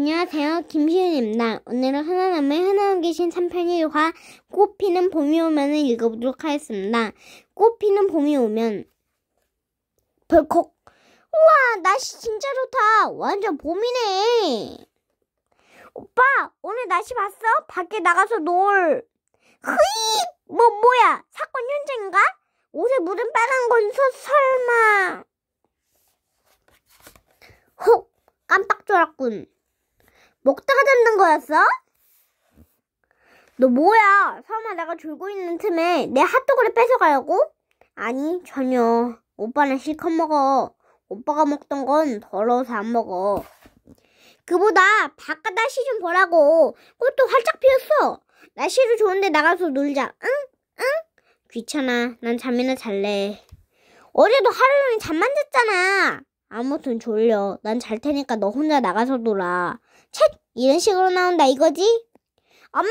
안녕하세요. 김시은입니다. 오늘은 하나남의 하나남 계신 3편 1화 꽃 피는 봄이 오면을 읽어보도록 하겠습니다. 꽃 피는 봄이 오면 벌컥 우와 날씨 진짜 좋다. 완전 봄이네. 오빠 오늘 날씨 봤어? 밖에 나가서 놀. 흐이 뭐 뭐야 사건 현장인가? 옷에 묻은 빨간 건 서, 설마 혹 깜빡 졸았군. 먹다가 잡는 거였어? 너 뭐야? 설마 내가 졸고 있는 틈에 내 핫도그를 뺏어가려고? 아니, 전혀. 오빠는 실컷 먹어. 오빠가 먹던 건 더러워서 안 먹어. 그보다 바깥 날씨 좀 보라고. 꽃도 활짝 피었어. 날씨도 좋은데 나가서 놀자. 응? 응? 귀찮아. 난 잠이나 잘래. 어제도 하루 종일 잠만 잤잖아. 아무튼 졸려. 난 잘 테니까 너 혼자 나가서 놀아. 책 이런 식으로 나온다 이거지? 엄마,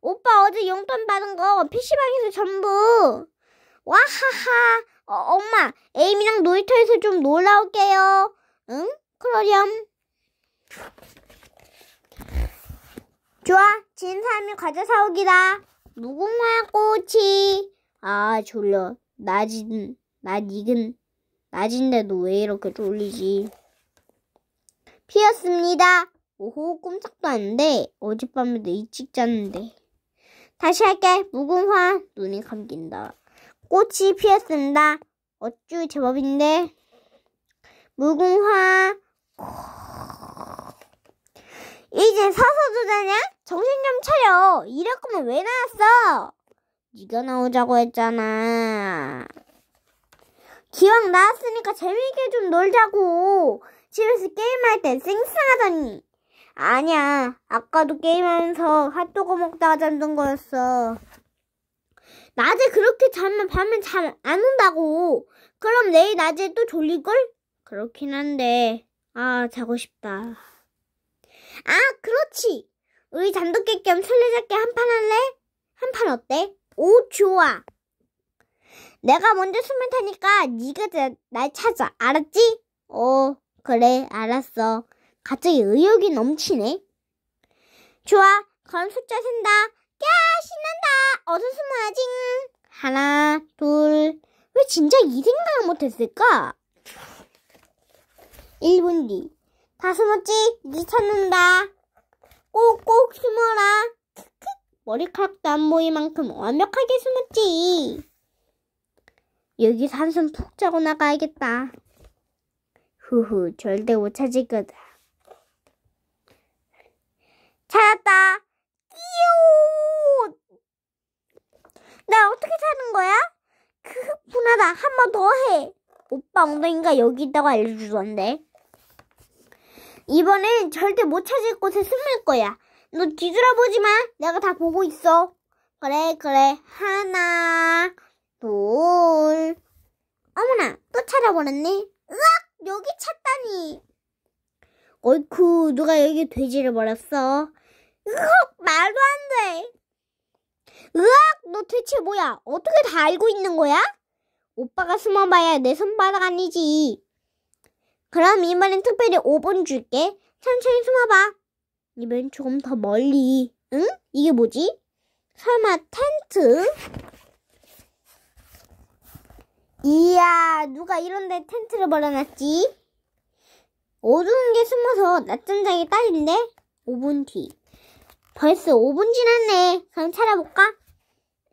오빠 어제 용돈 받은 거 PC방에서 전부. 와하하. 어, 엄마, 에임이랑 놀이터에서 좀 놀러 올게요. 응? 그러렴. 좋아, 진 사람이 과자 사오기다. 무궁화 꽃이. 아, 졸려. 낮은, 낮 익은, 낮인데도 왜 이렇게 졸리지? 피었습니다. 오호, 꼼짝도 안 돼. 어젯밤에도 일찍 잤는데. 다시 할게. 무궁화, 눈이 감긴다. 꽃이 피었습니다. 어쭈, 제법인데. 무궁화. 이제 서서도 자냐? 정신 좀 차려. 이럴 거면 왜 나왔어? 네가 나오자고 했잖아. 기왕 나왔으니까 재미있게 좀 놀자고. 집에서 게임할 땐 쌩쌩하더니. 아니야. 아까도 게임하면서 핫도그 먹다가 잠든 거였어. 낮에 그렇게 자면 밤엔 잘 안 온다고. 그럼 내일 낮에 또 졸릴걸? 그렇긴 한데. 아, 자고 싶다. 아, 그렇지. 우리 잠도 깰겸 술래잡기 한 판 할래? 한 판 어때? 오, 좋아. 내가 먼저 숨을 테니까 네가 날 찾아. 알았지? 어, 그래, 알았어. 갑자기 의욕이 넘치네. 좋아, 그럼 숫자 센다. 야, 신난다. 어서 숨어야지. 하나, 둘. 왜 진짜 이 생각을 못했을까? 1분 뒤. 다 숨었지? 네 찾는다. 꼭꼭 숨어라. 크크. 머리카락도 안 보일 만큼 완벽하게 숨었지. 여기서 한숨 푹 자고 나가야겠다. 후후, 절대 못 찾을 거다. 찾았다. 끼우! 나 어떻게 찾는 거야? 그 분하다. 한 번 더 해. 오빠 엉덩이가 여기 있다고 알려주던데. 이번엔 절대 못 찾을 곳에 숨을 거야. 너 뒤돌아보지 마. 내가 다 보고 있어. 그래, 그래. 하나, 둘. 어머나, 또 찾아버렸네. 으악! 여기 찾다니. 어이쿠, 누가 여기 돼지를 버렸어. 으악! 말도 안 돼. 으악! 너 대체 뭐야? 어떻게 다 알고 있는 거야? 오빠가 숨어봐야 내 손바닥 아니지. 그럼 이번엔 특별히 5분 줄게. 천천히 숨어봐. 이번엔 조금 더 멀리. 응? 이게 뭐지? 설마 텐트? 이야, 누가 이런데 텐트를 벌어놨지? 어두운 게 숨어서 낮잠 자기 딱인데? 5분 뒤. 벌써 5분 지났네. 그럼 찾아볼까?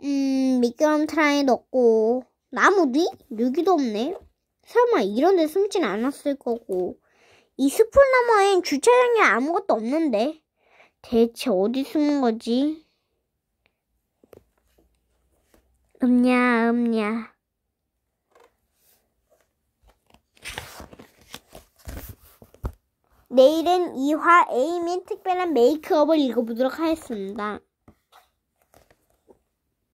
음, 미끄럼틀 안에 넣고, 나무 뒤? 여기도 없네. 설마 이런 데 숨진 않았을 거고. 이 숲을 너머엔 주차장이 아무것도 없는데. 대체 어디 숨은 거지? 음냐, 음냐. 내일은 2화 에이민 특별한 메이크업을 읽어보도록 하겠습니다.